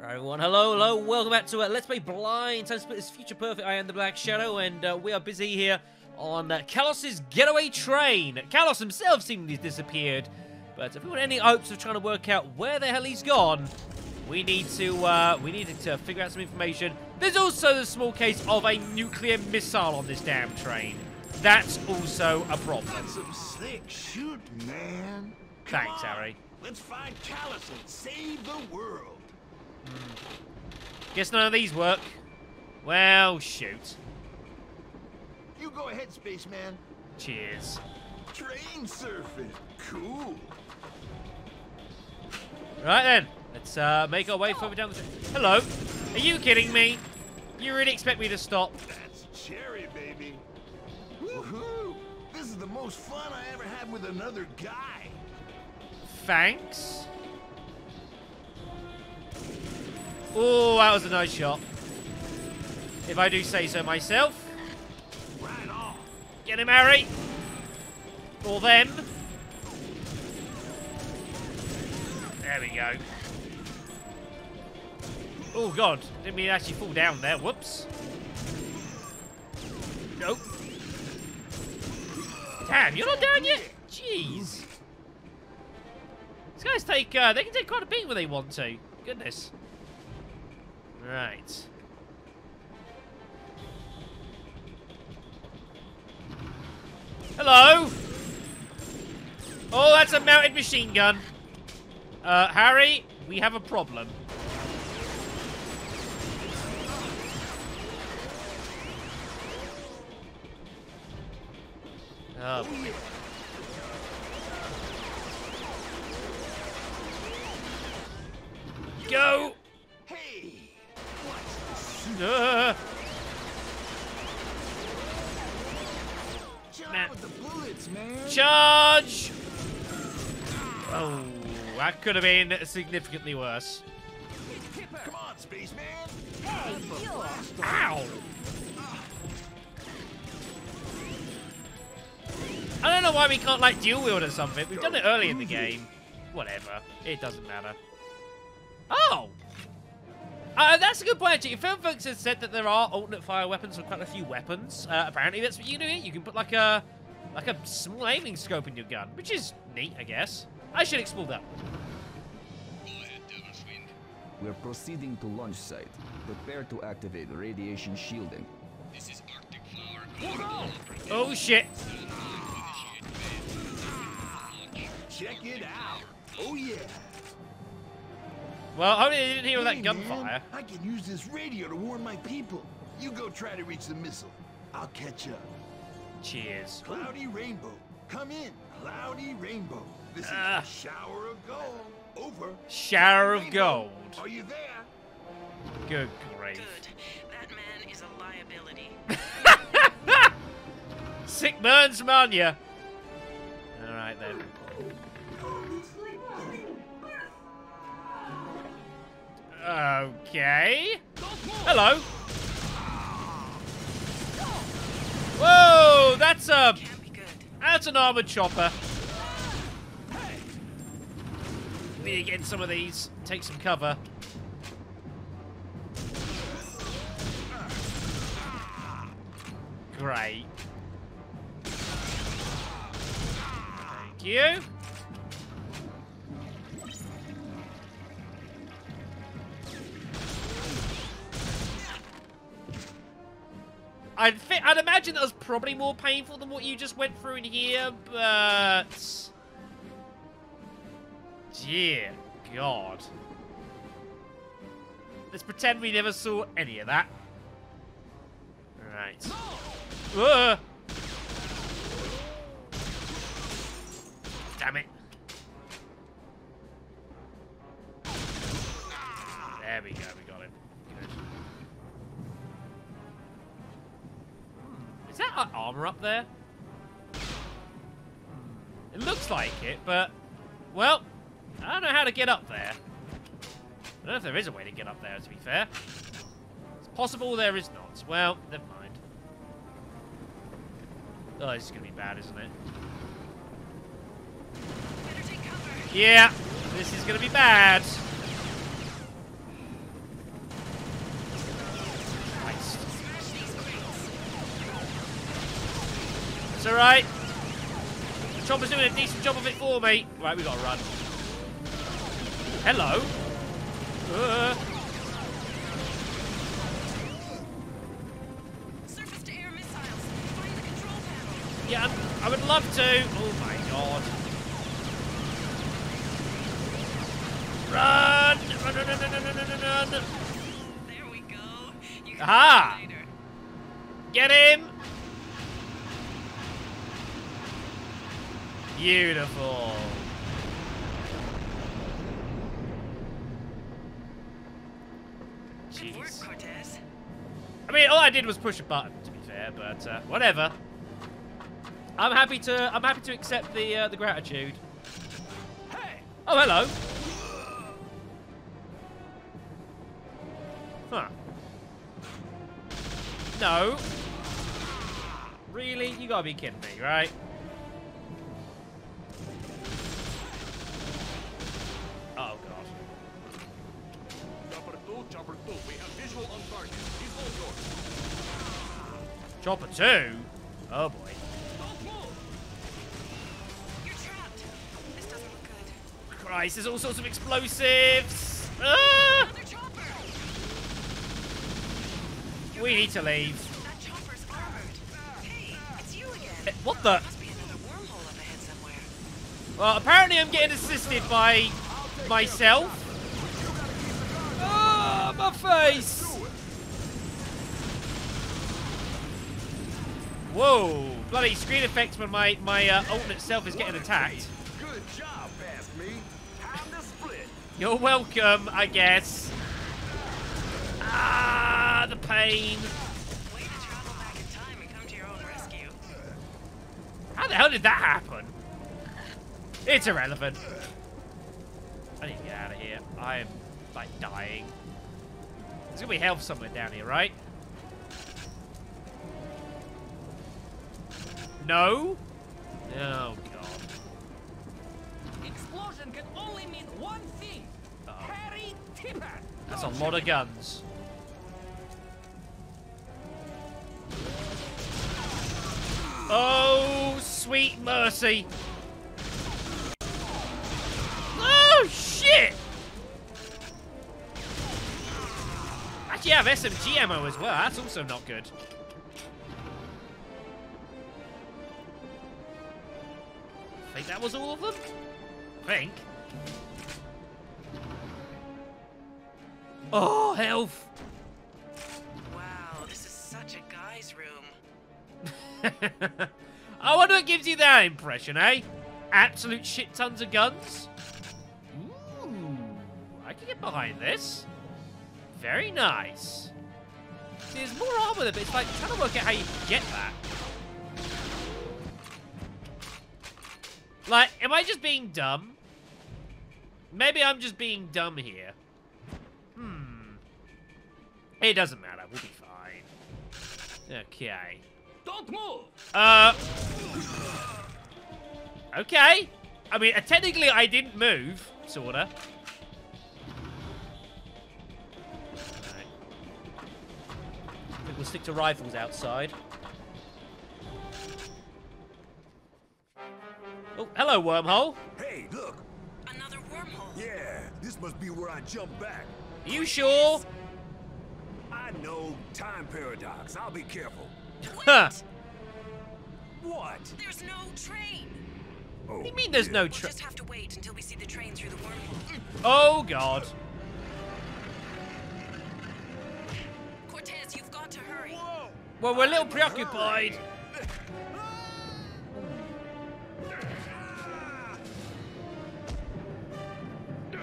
Right, everyone, hello, hello, welcome back to uh, Let's Play Blind Time Split. This Future Perfect. I am the Black Shadow, and uh, we are busy here on uh, Khallos's getaway train. Kalos himself seemingly disappeared, but if we want any hopes of trying to work out where the hell he's gone, we need to uh, we need to figure out some information. There's also the small case of a nuclear missile on this damn train. That's also a problem. That's some slick shooting, man. Come Thanks, on. Harry. Let's find Khallos and save the world. Guess none of these work. Well, shoot. You go ahead, spaceman. Cheers. Train surfing. Cool. Right then, let's uh, make our way further down the. Hello, are you kidding me? You really expect me to stop? That's cherry, baby. Woohoo! This is the most fun I ever had with another guy. Thanks. Oh, that was a nice shot. If I do say so myself. Right. Get him, Harry. Or them. There we go. Oh, God. Didn't mean to actually fall down there. Whoops. Nope. Damn, you're not down yet? Jeez. These guys take, uh, they can take quite a beat when they want to. Goodness. Right. Hello? Oh, that's a mounted machine gun. Uh, Harry, we have a problem. Oh. Go! Hey! Uh, Chill Man. out with the bullets, charge! Oh, that could have been significantly worse. Come on, spaceman. Hey! Ow! I don't know why we can't, like, dual wield or something. We've done it early in the game. Whatever. It doesn't matter. Oh! Uh, that's a good point, actually. Film folks has said that there are alternate fire weapons for quite a few weapons. Uh, apparently, that's what you do. here. You can put, like, a like a small aiming scope in your gun, which is neat, I guess. I should explore that. We're proceeding to launch site. Prepare to activate radiation shielding. Oh, shit. Check it out. Oh, yeah. Well, hopefully they didn't hear all that gunfire. Man, I can use this radio to warn my people. You go try to reach the missile. I'll catch up. Cheers. Cloudy Rainbow. Come in, Cloudy Rainbow. This is Ah. a shower of gold. Over. Shower of Rainbow, gold. Are you there? Good grief. Good. That man is a liability. Sick burns mania. Alright Okay. Hello. Whoa, that's a Can't be good. that's an armored chopper. Need to get in some of these. Take some cover. Great. Thank you. I'd, I'd imagine that was probably more painful than what you just went through in here, but... Dear God. Let's pretend we never saw any of that. Right. Ugh. Damn it. Up there? It looks like it, but... Well, I don't know how to get up there. I don't know if there is a way to get up there, to be fair. It's possible there is not. Well, never mind. Oh, this is going to be bad, isn't it? Better take cover. Yeah, this is going to be bad. It's alright. Chopper's doing a decent job of it for me. Right, we gotta run. Hello. Uh, Surface to air missiles. Find the control panel. yeah, I would love to. Oh my god. Run! Run, run, run, run, run, run, run. There we go. You Aha! do it later. Get him! Beautiful. Jeez. I mean, all I did was push a button, to be fair, but uh, whatever. I'm happy to. I'm happy to accept the uh, the gratitude. Hey! Oh, hello. Huh. No. Really? You gotta be kidding me, right? Chopper 2? Oh, boy. Christ, there's all sorts of explosives. Ah! We need to leave. What the? Well, apparently I'm getting assisted by myself. Ah, my face! Whoa! Bloody screen effects when my, my uh, alternate self is getting attacked. Good job, past me. Time to split. You're welcome, I guess. Ah, the pain. Way to travel back in time and come to your own rescue. How the hell did that happen? It's irrelevant. I need to get out of here. I'm, like, dying. There's gonna be health somewhere down here, right? No? Oh, God. Explosion can only mean one thing. Uh-oh. Harry Tipper. That's a lot of guns. Oh, sweet mercy. Oh, shit! Actually, I have SMG ammo as well. That's also not good. Think that was all of them? I think. Oh, health! Wow, this is such a guy's room. I wonder what gives you that impression, eh? Absolute shit tons of guns? Ooh, I can get behind this. Very nice. See, there's more armor there, but it's like trying to work out how you get that. Like, am I just being dumb? Maybe I'm just being dumb here. Hmm. It doesn't matter. We'll be fine. Okay. Don't move. Uh. Okay. I mean, uh, technically, I didn't move, sorta. Alright. I think we'll stick to rifles outside. Oh, hello, wormhole. Hey, look. Another wormhole. Yeah, this must be where I jump back. Are you sure? I know. Time paradox. I'll be careful. Huh. What? There's no train. Oh, What do you mean there's no We'll just have to wait until we see the train through the wormhole. Oh, God. Cortez, you've got to hurry. Well, we're a little preoccupied.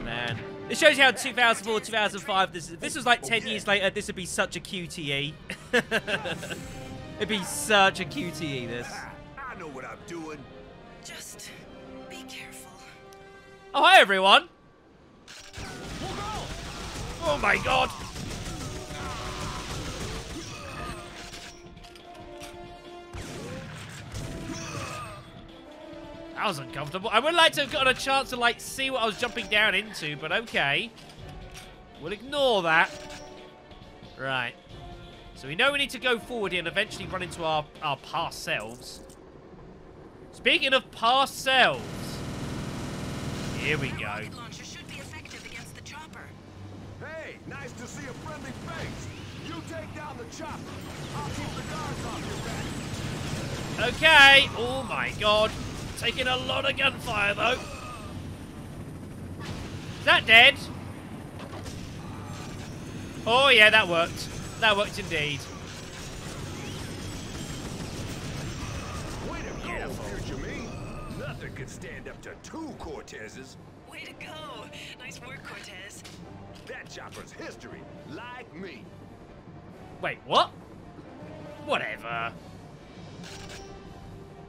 Man. It shows you how 2004, 2005, this, if this was like 10 years later, this would be such a QTE. It'd be such a QTE, this. I know what I'm doing. Just be careful. Oh, hi, everyone. Oh, my God. That was uncomfortable. I would like to have gotten a chance to, like, see what I was jumping down into, but okay. We'll ignore that. Right. So we know we need to go forward here and eventually run into our, our past selves. Speaking of past selves, here we go. rocket launcher should be effective against the chopper. Hey, nice to see a friendly face. You take down the chopper. I'll keep the guards off your back. Okay. Oh my god. Taking a lot of gunfire though. Is that dead? Oh yeah, that worked. That worked indeed. Way to go, future. Nothing could stand up to two Cortezes. Way to go. Nice work, Cortez. That chopper's history, like me. Wait, what? Whatever.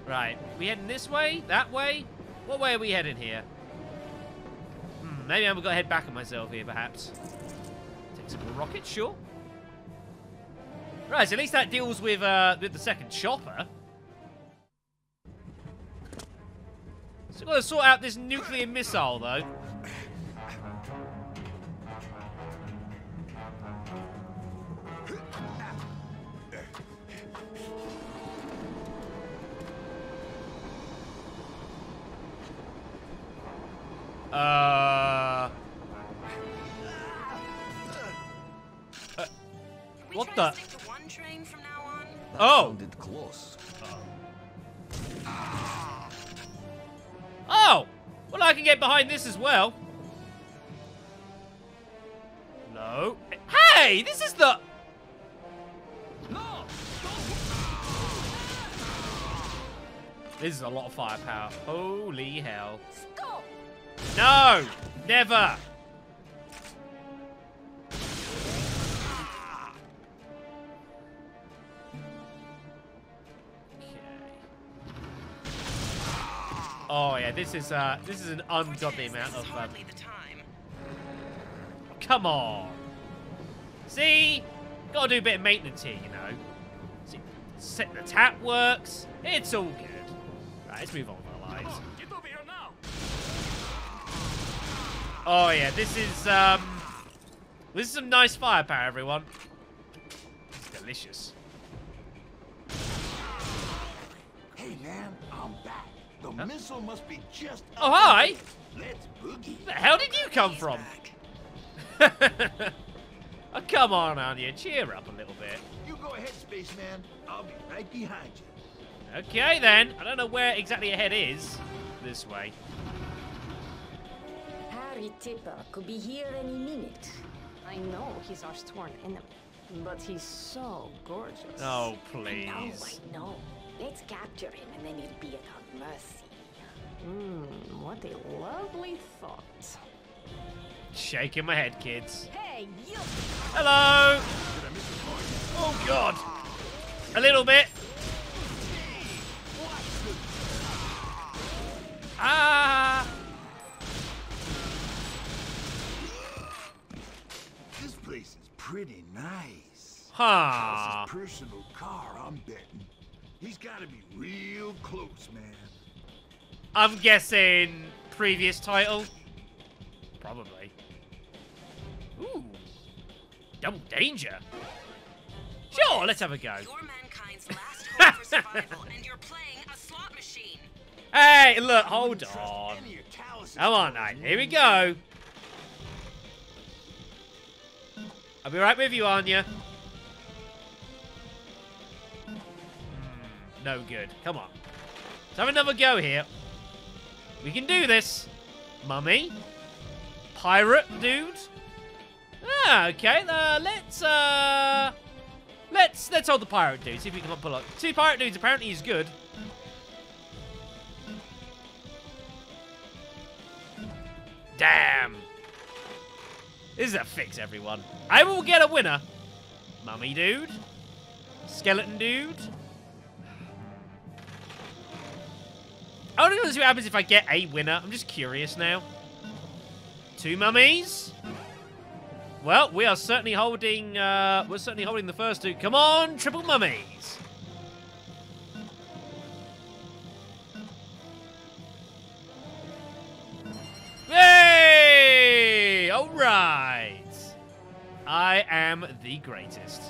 Right, we heading this way? That way? What way are we heading here? Hmm, maybe I'm gonna head back on myself here, perhaps. Take some more rockets, sure. Right, so at least that deals with uh, with the second chopper. So we've gotta sort out this nuclear missile, though. Sounded close. Ah. Oh! Well, I can get behind this as well. No. Hey, this is the... This is a lot of firepower. Holy hell. Stop! No! Never! Oh yeah, this is uh this is an ungodly amount of um, hardly the time. Come on. See? Gotta do a bit of maintenance here, you know. See, set the tap works. It's all good. Right, let's move on with our lives. Get over here now! Oh yeah, this is um this is some nice firepower, everyone. It's delicious. Hey, man, I'm back. The missile must be just. Oh hi! Let's boogie. Where the hell did you come from? oh, come on, Anya, cheer up a little bit. You go ahead, spaceman. I'll be right behind you. Okay then. I don't know where exactly your head is. This way. Harry Tipper could be here any minute. I know he's our sworn enemy, but he's so gorgeous. Oh I know, please. I know. Let's capture him and then he'll be at our mercy. Hmm, what a lovely thought. Shaking my head, kids. Hey, you! Hello! Oh god! A little bit. Ah! This place is pretty nice. Huh. His personal car, I'm betting. He's got to be real close, man. I'm guessing previous title. Probably. Ooh. Double danger. Sure, let's have a go. You're mankind's last hope for survival, and you're playing a slot machine. Hey, look, hold on. any of your calluses. Come on, mate. Here we go. I'll be right with you, Anya. No good. Come on. Let's have another go here. We can do this. Mummy. Pirate dude. Ah, okay. Uh, let's uh, let's let's hold the pirate dude. See if we can pull up. Two pirate dudes. Apparently, he's good. Damn. This is a fix, everyone. I will get a winner. Mummy dude. Skeleton dude. I don't see what happens if I get a winner. I'm just curious now. Two mummies. Well, we are certainly holding, uh, we're certainly holding the first two. Come on, triple mummies. Hey! All right. I am the greatest.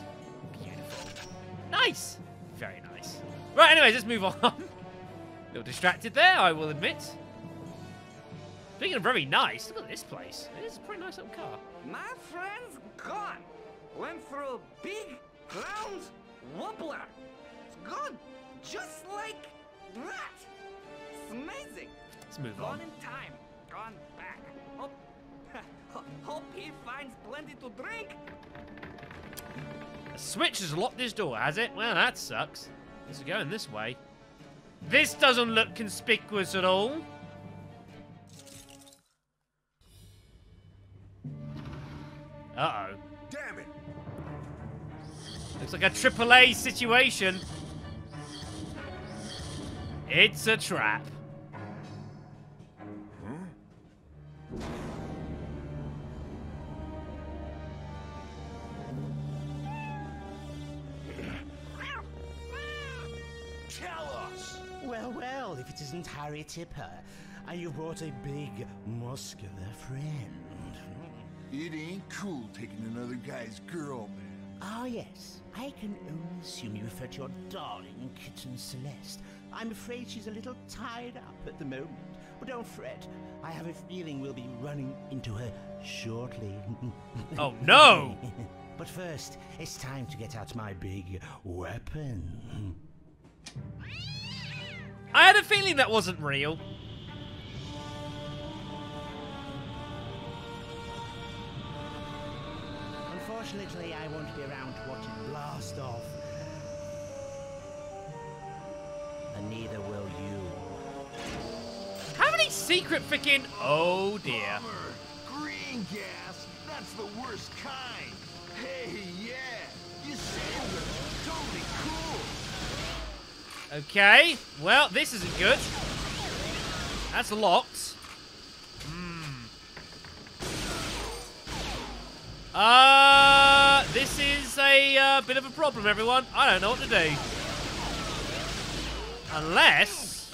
Beautiful. Nice. Very nice. Right, anyways, let's move on. little distracted there, I will admit. Speaking of very nice, look at this place. It is a pretty nice little car. My friend's gone. Went through a big, round wobbler. It's gone Just like that. It's amazing. Let's move Gone on. in time. Gone back. Hope, hope he finds plenty to drink. The switch has locked this door, has it? Well, that sucks. This is going this way. This doesn't look conspicuous at all. Uh-oh. Damn it! Looks like a AAA situation. It's a trap. Tell us! Well, well, if it isn't Harry Tipper, and you've brought a big, muscular friend. It ain't cool taking another guy's girl, man. Ah, yes. I can only assume you refer to your darling kitten Celeste. I'm afraid she's a little tied up at the moment. But don't fret. I have a feeling we'll be running into her shortly. Oh, no! but first, it's time to get out my big weapon. I had a feeling that wasn't real. Unfortunately, I won't be around to watch it blast off. And neither will you. How many secret freaking... Oh, dear. Bummer! Green gas! That's the worst kind! Hey, yeah! You saved her! Okay. Well, this isn't good. That's locked. Hmm. Uh, this is a uh, bit of a problem, everyone. I don't know what to do. Unless...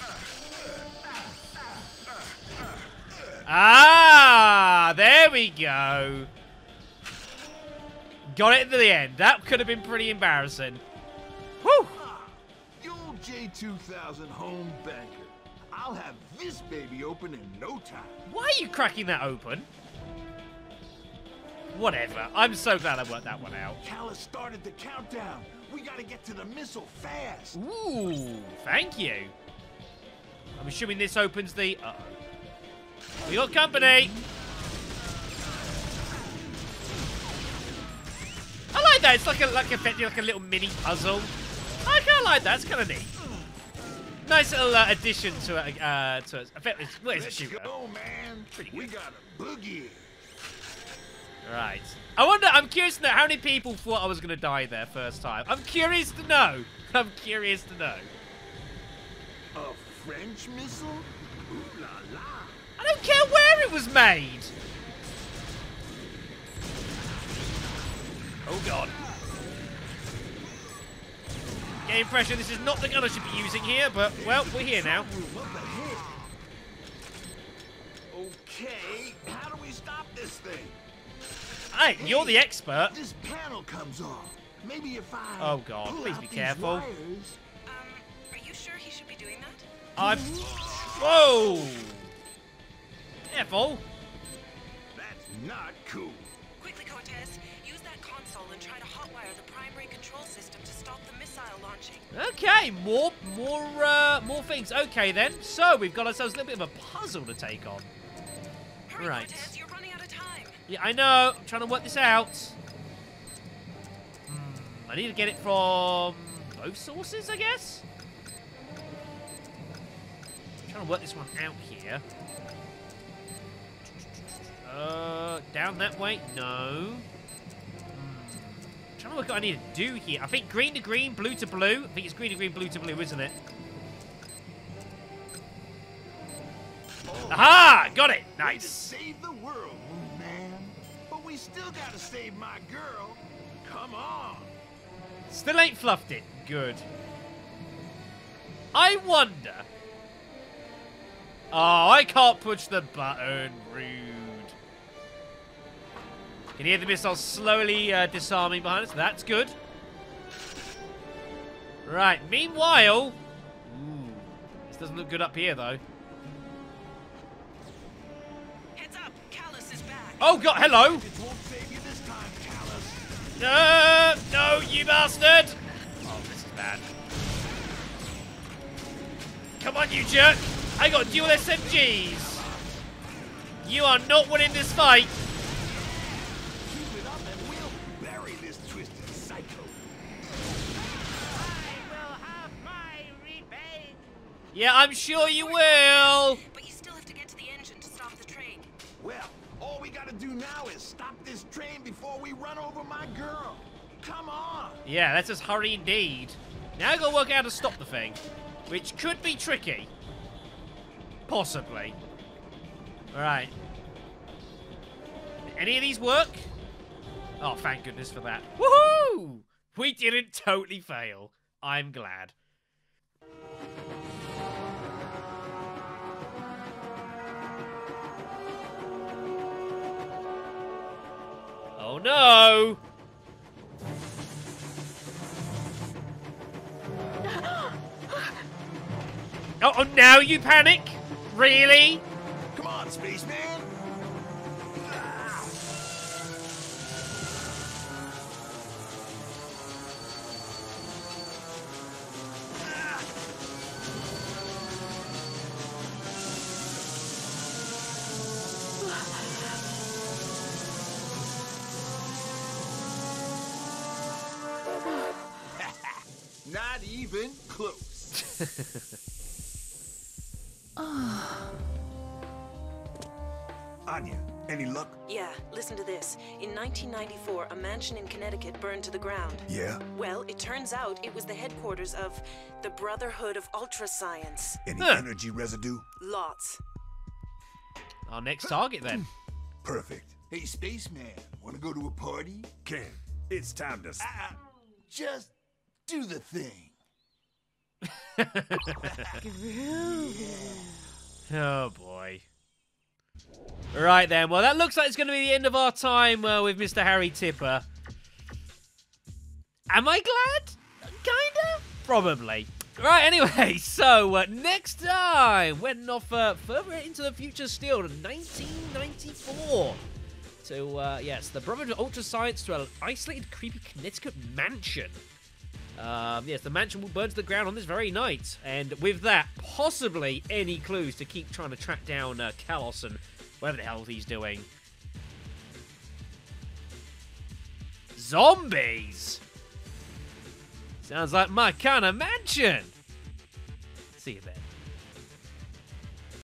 Ah, there we go. Got it to the end. That could have been pretty embarrassing. J2000 home banker. I'll have this baby open in no time. Why are you cracking that open? Whatever. I'm so glad I worked that one out. Khallos started the countdown. We gotta get to the missile fast. Ooh, thank you. I'm assuming this opens the... Uh-oh. We got company. I like that. It's like a like effectively like a little mini puzzle. I kind of like that. It's kind of neat. Nice little uh, addition to it. Uh, to. Effect- it's- Well, it's a shooter. go, man. Pretty We got a boogie. Right. I wonder. I'm curious to know how many people thought I was going to die there first time. I'm curious to know. I'm curious to know. A French missile? Ooh la la. I don't care where it was made. Oh god. Get the impression this is not the gun I should be using here, but well, we're here now. Room up ahead. Okay, how do we stop this thing? Hey, you're the expert. This panel comes off. Maybe if I Oh, God, please be careful. wires- Um, are you sure he should be doing that? I'm. Whoa! Careful. That's not cool. Okay, more, more, uh, more things. Okay then. So we've got ourselves a little bit of a puzzle to take on. Hurry, Right. Cortez, you're running out of time. Yeah, I know. I'm trying to work this out. Hmm, I need to get it from both sources, I guess. I'm trying to work this one out here. Uh, down that way? No. Trying to out what I need to do here. I think green to green, blue to blue. I think it's green to green, blue to blue, isn't it? Aha! Got it! Nice. save the world, Man. But we still gotta save my girl. Come on. Still ain't fluffed it. Good. I wonder. Oh, I can't push the button. Rude. Can hear the missile slowly uh, disarming behind us. That's good. Right. Meanwhile. Ooh. Is Doesn't look good up here, though. Heads up, Khallos is back. Oh, God, hello! It won't save you this time, Khallos. No, no, you bastard! Oh, this is bad. Come on, you jerk! I got dual SMGs! You are not winning this fight! Yeah, I'm sure you will! But you still have to get to the engine to stop the train. Well, all we gotta do now is stop this train before we run over my girl. Come on. Yeah, let's just hurry indeed. Now I gotta work out how to stop the thing. Which could be tricky. Possibly. Alright. Any of these work? Oh, thank goodness for that. Woohoo! We didn't totally fail. I'm glad. Oh no! Oh, oh, now you panic? Really? Come on, spaceman. Not even close. Anya, any luck? Yeah, listen to this. In 1994, a mansion in Connecticut burned to the ground. Yeah. Well, it turns out it was the headquarters of the Brotherhood of Ultra Science. Any Huh. energy residue? Lots. Our next target then. Perfect. Hey, spaceman, want to go to a party? Ken, it's time to. Uh, just do the thing. Oh boy. Right then, well that looks like it's going to be the end of our time uh, with Mr. Harry Tipper. Am I glad? Kinda? Probably. Right, anyway, so uh, next time, we're off uh, further into the future still, to 1994. To, uh, yes, the Brotherhood of Ultra Science to an isolated, creepy Connecticut mansion. Um, yes, the mansion will burn to the ground on this very night, and with that, possibly any clues to keep trying to track down uh, Khallos and whatever the hell he's doing. Zombies! Sounds like my kind of mansion! See you then.